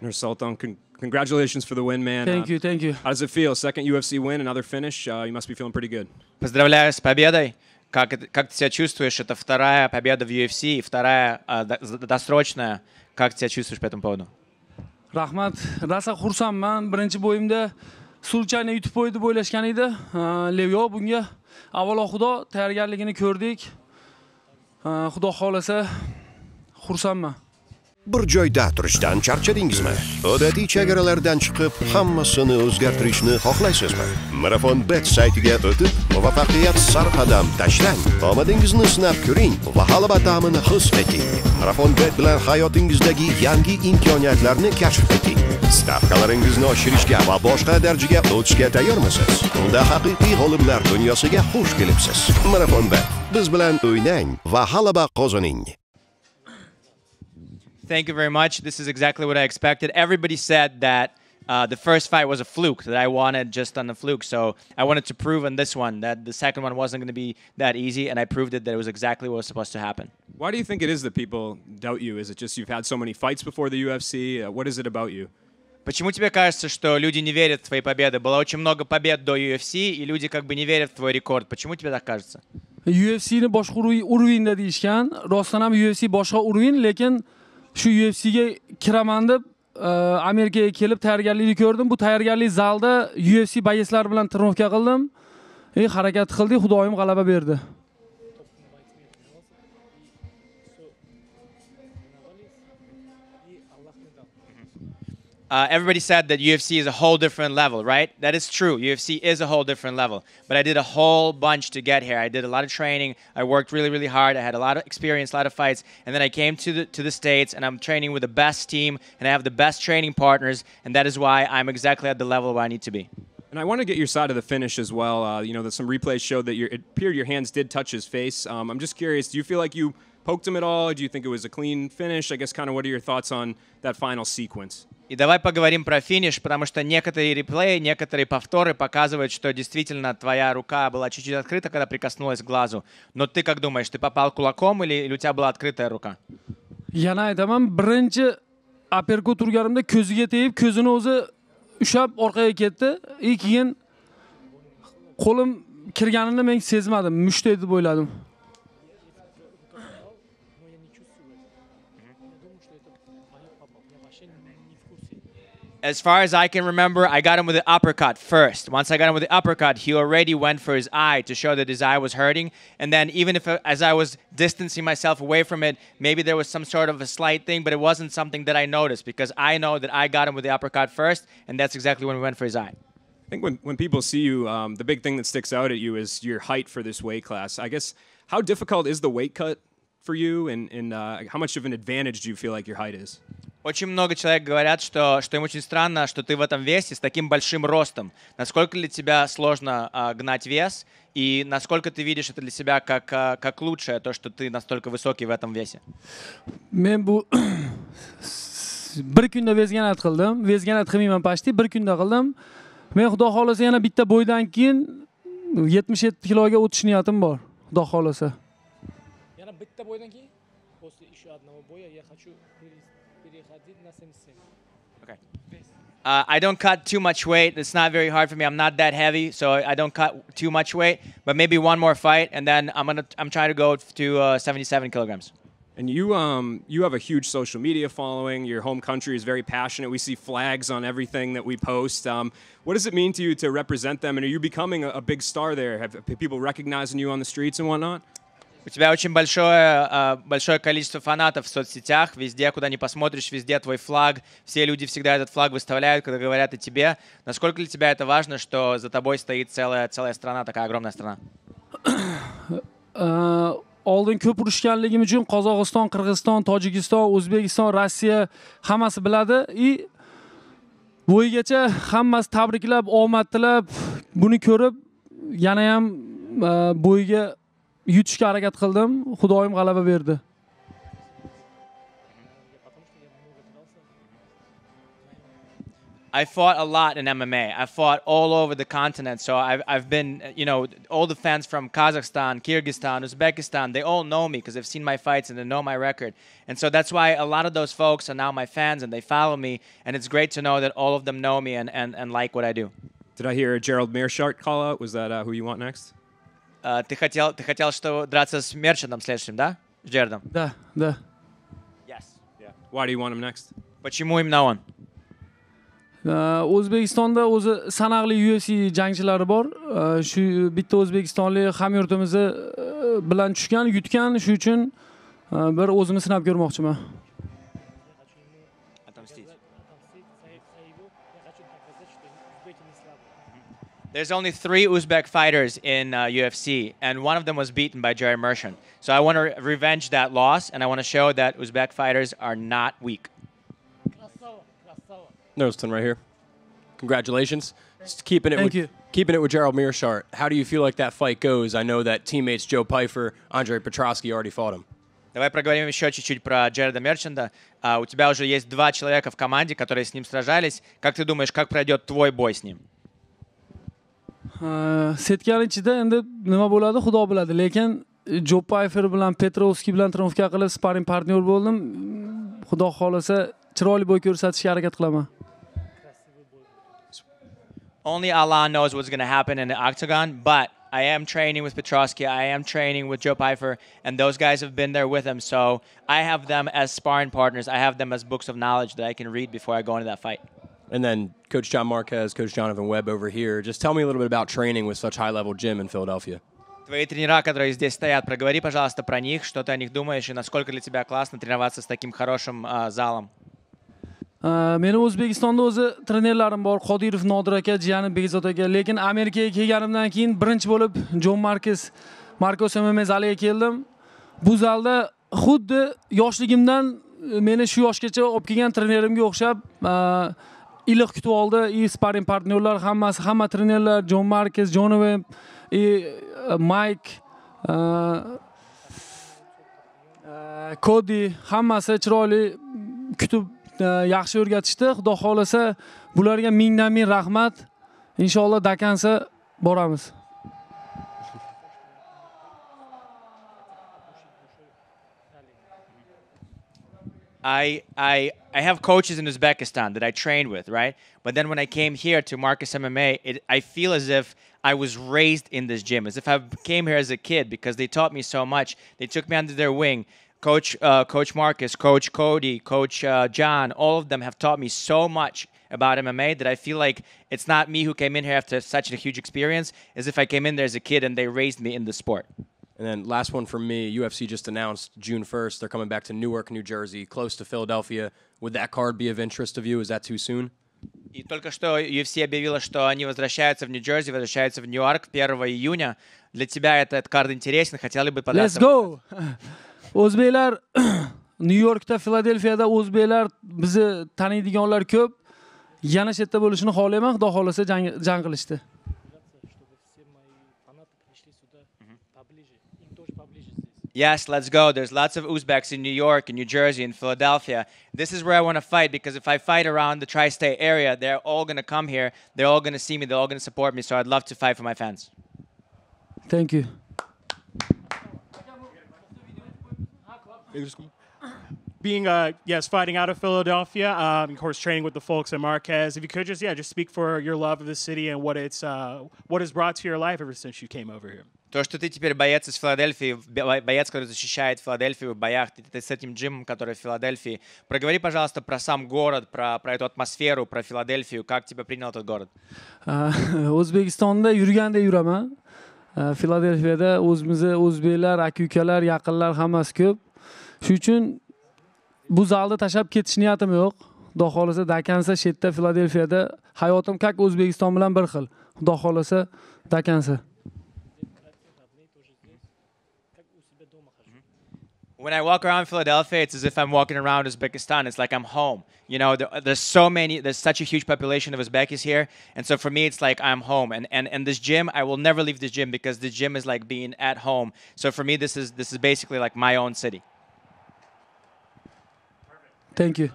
Nursultan, con- congratulations for the win, man. Thank Uh, you, thank you. How does it feel? Second UFC win, another finish. Uh, you must be feeling pretty good. Поздравляю с победой. Как, как ты себя чувствуешь? Это вторая победа в UFC, и вторая досрочная. Как ты себя чувствуешь по этому поводу? Rahmat. Rosa xursandman. Birinchi bo'yimda Sulchani yutib qo'ydi deb o'ylashgan edi. Levyo bunga avvalo Xudo tayyorgarligini ko'rdik. Uh, Xudo xolasa xursandman. Bir joyda turishdan charchadingizmi odatiy chegaralardan chiqib hammasini o'zgartirishni xohlaysizmi? Marafon bet saytiga o'tib muvaffaqiyat sarqadam tashlang. Omadingizni sinab ko'ring va g'alaba ta'mini his eting. Marafon bet bilan hayotingizdagi yangi imkoniyatlarni kashf eting. Stavkalaringizni oshirishga va boshqa darajaga o'tishga tayyormisiz? Unda haqiqiy g'oliblar dunyosiga xush kelibsiz. Marafon bet biz bilan o'ynang va g'alaba qozoning Thank you very much. This is exactly what I expected. Everybody said that uh, the first fight was a fluke, that I wanted just on the fluke. So I wanted to prove on this one that the second one wasn't going to be that easy, and I proved it that it was exactly what was supposed to happen. Why do you think it is that people doubt you? Is it just you've had so many fights before the UFC? Uh, what is it about you? Почему тебе кажется, что люди не верят в твои победы? Было очень много побед до UFC, и люди как бы не верят в твой рекорд. Почему тебе так кажется? UFCni boshqa uruv- urvinda deyishgan. Rostdan ham UFC boshqa urvin, lekin shu UFCga kiraman deb e, Amerikaga kelib tayyorgarlikni ko'rdim. Bu tayyorgarlik zalda UFC boyeslari bilan trenovka qildim. и harakat qildik, Xudoyim g'alaba berdi. Uh, everybody said that UFC is a whole different level, right? That is true. UFC is a whole different level. But I did a whole bunch to get here. I did a lot of training. I worked really, really hard. I had a lot of experience, a lot of fights, and then I came to the to the states, and I'm training with the best team, and I have the best training partners, and that is why I'm exactly at the level where I need to be. And I want to get your side of the finish as well. Uh, you know, that some replays showed that your, it appeared your hands did touch his face. Um, I'm just curious, do you feel like you poked him at all? Do you think it was a clean finish? I guess kind of what are your thoughts on that final sequence? И давай поговорим про финиш, потому что некоторые реплеи, некоторые повторы показывают, что действительно твоя рука была чуть-чуть открыта, когда прикоснулась к глазу. Но ты как думаешь, ты попал кулаком или, или у тебя была открытая рука? Yana aytaman, birinchi aperkut urganimda ko'ziga tegib, ko'zini o'zi ushab orqaga ketdi. И keyin qo'lim kirganini men sezmadim, deb o'yladim. As far as I can remember, I got him with the uppercut first. Once I got him with the uppercut, he already went for his eye to show that his eye was hurting. And then, even if uh, as I was distancing myself away from it, maybe there was some sort of a slight thing, but it wasn't something that I noticed because I know that I got him with the uppercut first, and that's exactly when we went for his eye. I think when, when people see you, um, the big thing that sticks out at you is your height for this weight class. I guess, how difficult is the weight cut for you, and, and uh, how much of an advantage do you feel like your height is? Очень много человек говорят, что, что им очень странно, что ты в этом весе с таким большим ростом. Насколько для тебя сложно а, гнать вес, и насколько ты видишь это для себя как, а, как лучшее, то, что ты настолько высокий в этом весе? Men bu bir kunda vezganat qildim. Vezganat qilmayman pashti, bir kunda qildim. Men xudo xolasa yana bitta bo'ydan keyin 77 kiloga o'tish niyatim bor. Xudo xolasa. Yana bitta bo'ydan keyin после еще одного боя я хочу Okay. Uh, I don't cut too much weight. It's not very hard for me. I'm not that heavy, so I don't cut too much weight. But maybe one more fight, and then I'm gonna I'm trying to go to uh, 77 kilograms. And you um you have a huge social media following. Your home country is very passionate. We see flags on everything that we post. Um, what does it mean to you to represent them? And are you becoming a, a big star there? Have people recognizing you on the streets and whatnot? У тебя очень большое, а, большое количество фанатов в соцсетях, везде, куда ни посмотришь, везде твой флаг. Все люди всегда этот флаг выставляют, когда говорят о тебе. Насколько для тебя это важно, что за тобой стоит целая, целая страна, такая огромная страна? Uh, oldin ko'p urushganligim uchun Qozog'iston, Qirg'iziston, Tojikiston, O'zbekiston, Rossiya hammasi biladi. И bo'yigacha hammasi tabriklab, omad tilab, buni ko'rib yana ham uh, bo'yiga yutishga harakat qildim. Xudoyim g'alaba berdi. I fought a lot in MMA. I fought all over the continent. So I've, I've been, you know, all the fans from Kazakhstan, Kyrgyzstan, Uzbekistan, they all know me because they've seen my fights and they know my record. And so that's why a lot of those folks are now my fans and they follow me. And it's great to know that all of them know me and, and, and like what I do. Did I hear Gerald Meerschaert call out? Was that uh, who you want next? Uh, ты хотел, ты хотел, что драться с Мерчантом следующим, да? С Джердом? Да, да. Yes. Yeah. Why do you want him next? Почему именно он? O'zbekistonda o'zi sanoqli ufc jangchilari bor shu bitta o'zbekistonlik hamyurtimizni uh, bilan tushgan yutgan shu uchun uh, bir o'zimni sinab ko'rmoqchiman There's only three Uzbek fighters in uh, UFC, and one of them was beaten by Jerry Meerschaert. So I want to re revenge that loss, and I want to show that Uzbek fighters are not weak. Nerdston right here. Congratulations. Just keeping it Thank with you. keeping it with Gerald Meerschaert. How do you feel like that fight goes? I know that teammates Joe Pyfer, Andre Petroski already fought him. Давай проговорим еще чуть-чуть про Джеральда Мерчанда. Uh, у тебя уже есть два человека в команде, которые с ним сражались. Как ты думаешь, как пройдет твой бой с ним? Setkani ichida endi nima bo'ladi xudo biladi lekin e, jo payfer bilan petrovskiy bilan trenovka qilib sparing partnyor bo'ldim xudo xohlasa chiroyli bo'y ko'rsatishga harakat qilaman Only Allah knows what's going to happen in the octagon, but I am training with Petrovsky. I am training with Joe Pfeiffer, and those guys have been there with him. So I have them as sparring partners. I have them as books of knowledge that I can read before I go into that fight. And then Coach John Marquez, Coach Jonathan Webb over here. Just tell me a little bit about training with such high level gym in Philadelphia. Твои тренера, которые здесь стоят, проговори, пожалуйста, про них, что ты о них думаешь и насколько для тебя классно тренироваться с таким хорошим а, залом. Meni o'zbekistonda o'zi trenerlarim bor qodirov nodir aka jiyani begzod aka lekin amerikaga kelganimdan keyin birinchi bo'lib jon markes markos mma zaliga keldim bu zalda xuddi yoshligimdan meni shu yoshgacha olib kelgan trenerimga o'xshab uh, iliq kutib oldi. И sparing partnyorlar hammasi hamma trenerlar jon markes jonoven и э, mayk kodi э, э, hammasi chiroyli kutib yaxshi o'rgatishdi. Xudo xohlasa bularga mingdan ming rahmat. Inshaalloh dakansa boramiz. I, I, I have coaches in Uzbekistan that I trained with, right? But then when I came here to Marquez MMA, it, I feel as if I was raised in this gym, as if I came here as a kid because they taught me so much. They took me under their wing. Coach, uh, Coach Marquez, Coach Cody, Coach uh, John, all of them have taught me so much about MMA that I feel like it's not me who came in here after such a huge experience, as if I came in there as a kid and they raised me in the sport. And then last one from me, UFC just announced June 1st they're coming back to Newark, New Jersey, close to Philadelphia. Would that card be of interest of you? Is that too soon? И только что UFC объявила, что они возвращаются в Нью-Джерси, возвращаются в Нью-Йорк 1 июня. Для тебя этот карт интересен, хотели бы let's подраться? go o'zbeklar nyu yorkda filadelfiyada o'zbeklar bizni taniydiganlar ko'p yana shu yerda bo'lishini xohlayman xudo xohlasa jang jang qilishdi Yes, let's go. There's lots of Uzbeks in New York, in New Jersey, in Philadelphia. This is where I want to fight because if I fight around the tri state area, they're all going to come here. They're all going to see me. They're all going to support me. So I'd love to fight for my fans. thank you being uh yes fighting out of Philadelphia, um, of course training with the folks at Marquez. If you could just yeah just speak for your love of the city and what it's uh, what it's brought to your life ever since you came over here. То, что ты теперь боец из Филадельфии, боец, который защищает Филадельфию в боях, ты, ты с этим Джимом, который в Филадельфии. Проговори, пожалуйста, про сам город, про, про эту атмосферу, про Филадельфию. Как тебя принял этот город? Uh, Uh, o'zimizni o'zbeklar aka ukalar yaqinlar hammasi ko'p shuning uchun bu zalni tashlab ketish niyatim yo'q xudo xohlasa dakansa shu yerda filadelfiyada hayotim как bilan bir xil xudo xohlasa dakansa When I walk around Philadelphia, it's as if I'm walking around Uzbekistan. It's like I'm home. You know, there, there's so many, there's such a huge population of Uzbekis here. And so for me, it's like I'm home. And, and, and this gym, I will never leave this gym because this gym is like being at home. So for me, this is, this is basically like my own city. thank you